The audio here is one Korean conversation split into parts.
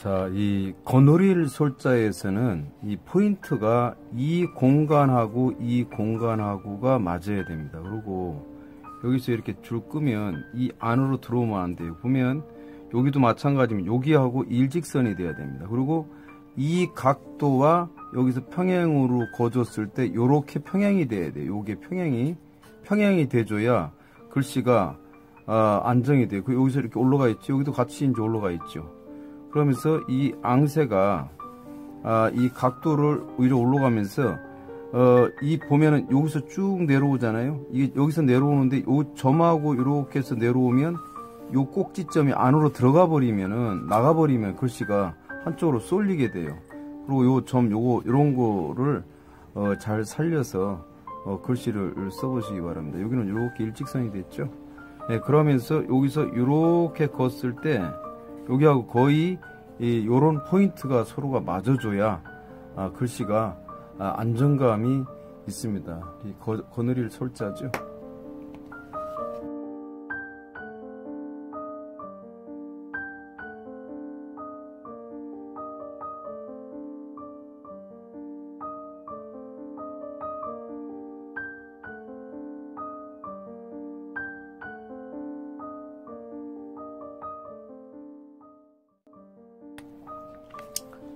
자, 이 거느릴 솔자에서는 이 포인트가 이 공간하고 이 공간하고가 맞아야 됩니다. 그리고 여기서 이렇게 줄 끄면 이 안으로 들어오면 안 돼요. 보면 여기도 마찬가지면 여기하고 일직선이 돼야 됩니다. 그리고 이 각도와 여기서 평행으로 거줬을 때 이렇게 평행이 돼야 돼요. 요게 평행이 평행이 돼줘야 글씨가 아, 안정이 돼요. 그 여기서 이렇게 올라가 있죠. 여기도 같이 이제 올라가 있죠. 그러면서 이 앙새가 아, 이 각도를 위로 올라가면서 어, 이 보면은 여기서 쭉 내려오잖아요. 이게 여기서 내려오는데 요 점하고 이렇게 해서 내려오면 요 꼭지점이 안으로 들어가 버리면은 나가 버리면 글씨가 한쪽으로 쏠리게 돼요. 그리고 요 점 요거 이런 거를 어, 잘 살려서 어, 글씨를 써보시기 바랍니다. 여기는 이렇게 일직선이 됐죠. 네, 그러면서 여기서 이렇게 걷을 때 여기하고 거의 이 요런 포인트가 서로가 맞아줘야 아, 글씨가 아, 안정감이 있습니다. 이 거, 거느릴 솔자죠.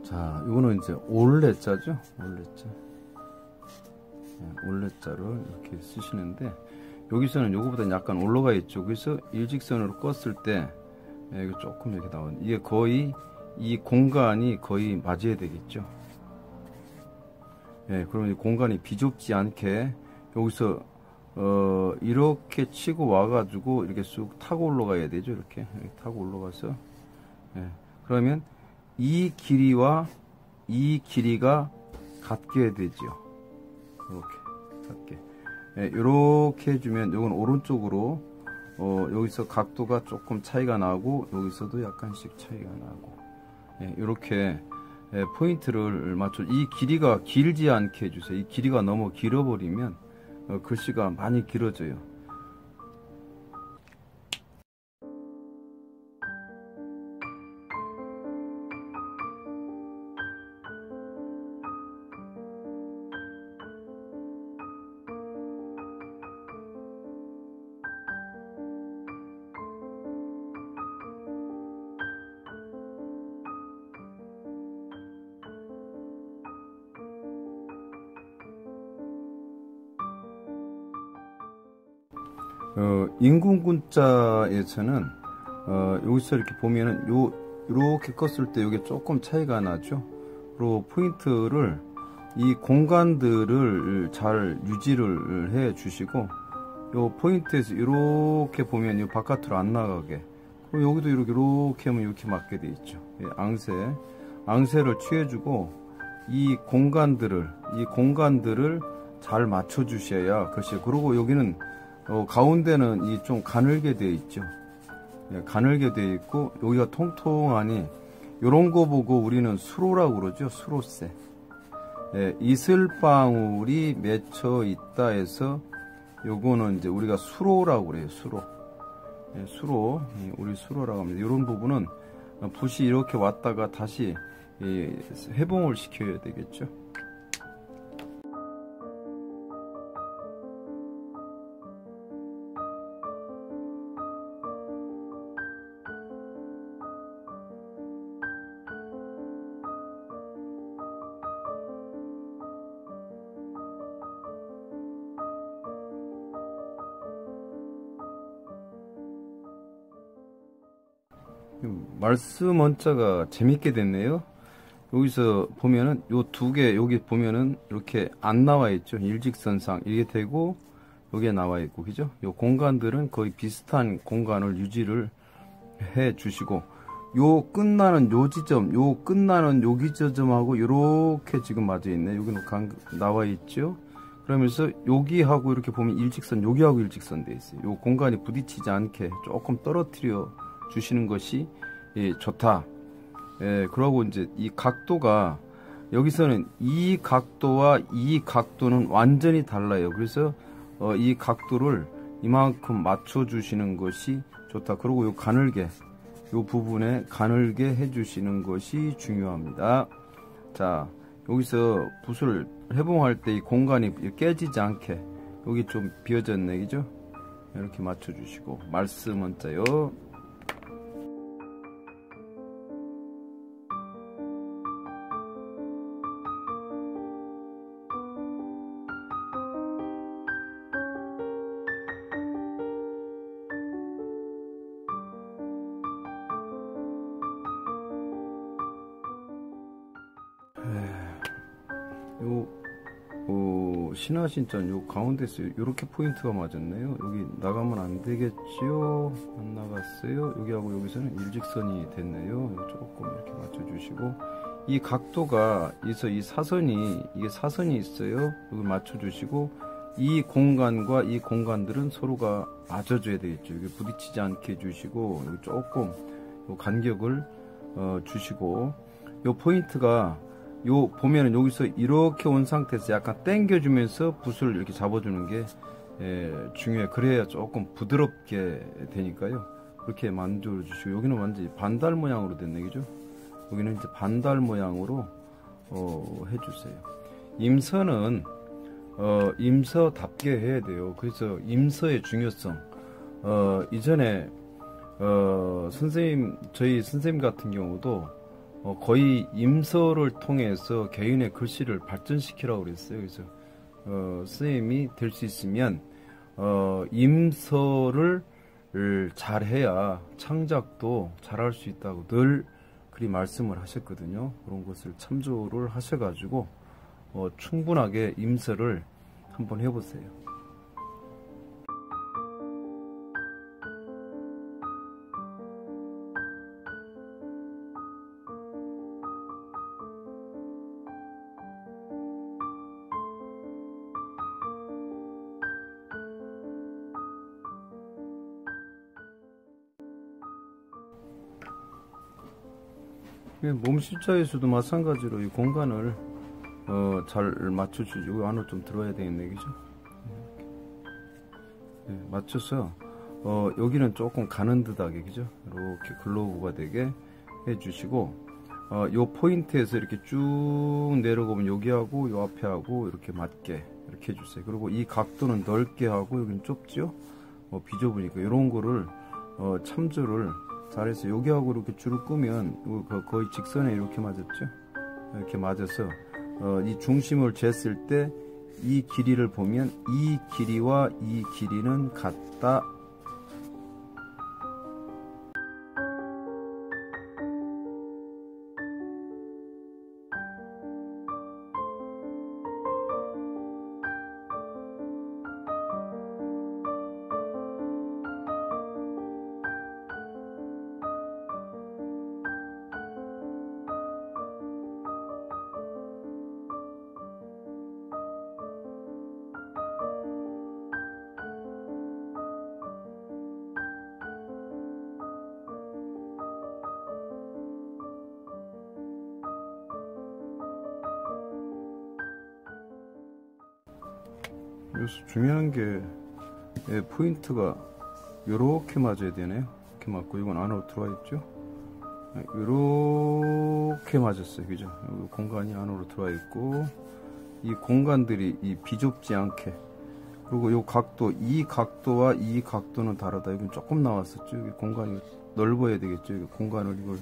자, 이거는 이제 올레자죠. 올레자. 네, 올레자를 이렇게 쓰시는데 여기서는 요거보다 약간 올라가 있죠. 그래서 일직선으로 껐을 때 네, 이거 조금 이렇게 나오는 이게 거의 이 공간이 거의 맞아야 되겠죠. 예, 네, 그러면 이 공간이 비좁지 않게 여기서 어 이렇게 치고 와가지고 이렇게 쑥 타고 올라가야 되죠. 이렇게, 이렇게 타고 올라가서 예, 그러면 이 길이와 이 길이가 같게 되죠. 이렇게 같게. 예, 이렇게 해주면 이건 오른쪽으로 어, 여기서 각도가 조금 차이가 나고 여기서도 약간씩 차이가 나고 예, 이렇게 예, 포인트를 맞춰 이 길이가 길지 않게 해주세요. 이 길이가 너무 길어버리면 어, 글씨가 많이 길어져요. 어, 인공군자에서는 어, 여기서 이렇게 보면은 요 이렇게 껐을 때 이게 조금 차이가 나죠. 그리고 포인트를 이 공간들을 잘 유지를 해 주시고 요 포인트에서 이렇게 보면 이 바깥으로 안 나가게 그리고 여기도 이렇게 이렇게 하면 이렇게 맞게 돼 있죠. 예, 앙새 앙새를 취해주고 이 공간들을 이 공간들을 잘 맞춰 주셔야 글쎄 그리고 여기는 어, 가운데는 이 좀 가늘게 되어 있죠. 예, 가늘게 되어 있고 여기가 통통하니 이런 거 보고 우리는 수로라고 그러죠. 수로새. 예, 이슬방울이 맺혀 있다 해서 요거는 이제 우리가 수로라고 그래요. 수로. 예, 수로. 예, 우리 수로라고 합니다. 이런 부분은 붓이 이렇게 왔다가 다시 예, 해봉을 시켜야 되겠죠. 말씀 원자가 재밌게 됐네요. 여기서 보면은 요 두 개 여기 보면은 이렇게 안 나와 있죠. 일직선상 이게 되고 여기에 나와 있고 그죠? 요 공간들은 거의 비슷한 공간을 유지를 해 주시고 요 끝나는 요 지점, 요 끝나는 여기 지점하고 이렇게 지금 맞아 있네. 여기는 나와 있죠. 그러면서 여기하고 이렇게 보면 일직선, 여기하고 일직선 돼 있어요. 요 공간이 부딪히지 않게 조금 떨어뜨려 주시는 것이 예, 좋다. 예, 그러고 이제 이 각도가 여기서는 이 각도와 이 각도는 완전히 달라요. 그래서 어, 이 각도를 이만큼 맞춰 주시는 것이 좋다. 그리고 요 가늘게 부분에 가늘게 해주시는 것이 중요합니다. 자, 여기서 붓을 해봉할 때 이 공간이 깨지지 않게 여기 좀 비어졌네, 그죠? 이렇게 맞춰주시고 말씀은 자요. 요, 어, 신화신전 요 가운데서 요렇게 포인트가 맞았네요. 여기 나가면 안 되겠지요? 안 나갔어요. 여기하고 여기서는 일직선이 됐네요. 조금 이렇게 맞춰주시고 이 각도가 있어 이 사선이 이게 사선이 있어요. 여기 맞춰주시고 이 공간과 이 공간들은 서로가 맞아줘야 되겠죠. 여기 부딪히지 않게 해주시고 조금 요 간격을 어, 주시고 요 포인트가 요 보면은 여기서 이렇게 온 상태에서 약간 당겨주면서 붓을 이렇게 잡아주는 게 예, 중요해. 그래야 조금 부드럽게 되니까요. 그렇게 만들어 주시고 여기는 완전히 반달 모양으로 됐네, 그죠? 여기는 이제 반달 모양으로 어, 해주세요. 임서는 어, 임서답게 해야 돼요. 그래서 임서의 중요성 어, 이전에 어, 선생님 저희 선생님 같은 경우도 어, 거의 임서를 통해서 개인의 글씨를 발전시키라고 그랬어요. 그래서 어, 선생님이 될 수 있으면 어, 임서를 잘해야 창작도 잘할 수 있다고 늘 그리 말씀을 하셨거든요. 그런 것을 참조를 하셔가지고 어, 충분하게 임서를 한번 해보세요. 몸실자에서도 마찬가지로 이 공간을 어, 잘 맞춰주고 안으로 좀 들어야 되겠네 그죠? 네, 맞춰서 어, 여기는 조금 가는 듯하게 그죠? 이렇게 글로브가 되게 해주시고 어, 요 포인트에서 이렇게 쭉 내려가면 여기하고 요 앞에 하고 이렇게 맞게 이렇게 해주세요. 그리고 이 각도는 넓게 하고 여기는 좁죠 어, 비좁으니까 이런 거를 어, 참조를 잘해서 여기하고 이렇게 줄을 끄면 거의 직선에 이렇게 맞았죠? 이렇게 맞아서 어, 이 중심을 쟀을 때 이 길이를 보면 이 길이와 이 길이는 같다 여기서 중요한 게 예, 포인트가 이렇게 맞아야 되네요 이렇게 맞고 이건 안으로 들어와 있죠? 이렇게 맞았어요. 그죠? 공간이 안으로 들어와 있고 이 공간들이 이 비좁지 않게. 그리고 이 각도 이 각도와 이 각도는 다르다. 이건 조금 나왔었죠. 여기 공간이 넓어야 되겠죠. 여기 공간을 이걸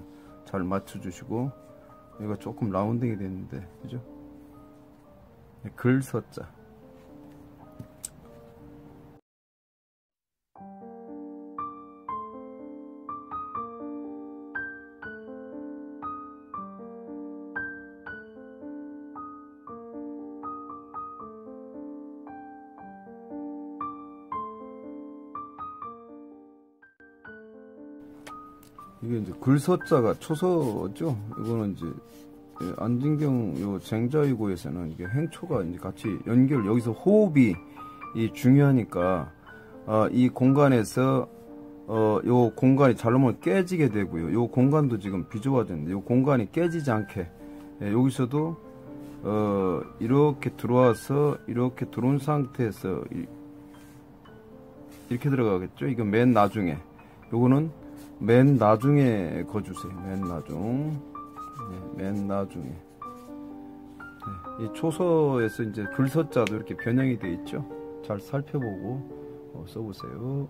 잘 맞춰 주시고 여기가 조금 라운딩이 됐는데 그죠? 글서자 이게 이제 글서자가 초서죠. 이거는 이제 예, 안진경 요 쟁자유고에서는 이게 행초가 이제 같이 연결 여기서 호흡이 이 중요하니까 어, 이 공간에서 어, 요 공간이 잘못하면 깨지게 되고요. 요 공간도 지금 비좁아졌는데 요 공간이 깨지지 않게 예, 여기서도 어, 이렇게 들어와서 이렇게 들어온 상태에서 이, 이렇게 들어가겠죠. 이거 맨 나중에 요거는 맨 나중에 거 주세요. 맨 나중. 네, 맨 나중에. 네, 이 초서에서 이제 글서자도 이렇게 변형이 되어 있죠. 잘 살펴보고 어, 써보세요.